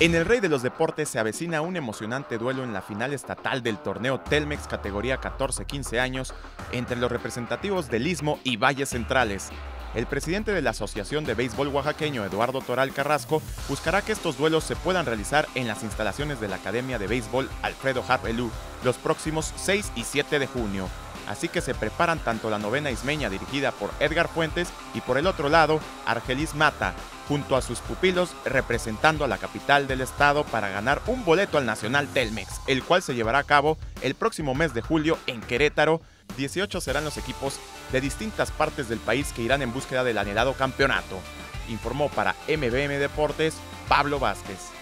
En el Rey de los Deportes se avecina un emocionante duelo en la final estatal del torneo Telmex categoría 14-15 años entre los representativos del Istmo y Valles Centrales. El presidente de la Asociación de Béisbol Oaxaqueño, Eduardo Toral Carrasco, buscará que estos duelos se puedan realizar en las instalaciones de la Academia de Béisbol Alfredo Harpelú los próximos 6 y 7 de junio. Así que se preparan tanto la novena ismeña dirigida por Edgar Fuentes y por el otro lado, Argelis Mata, junto a sus pupilos representando a la capital del estado para ganar un boleto al Nacional Telmex, el cual se llevará a cabo el próximo mes de julio en Querétaro. 18 serán los equipos de distintas partes del país que irán en búsqueda del anhelado campeonato. Informó para MBM Deportes Pablo Vázquez.